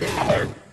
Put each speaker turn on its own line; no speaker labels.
Earth.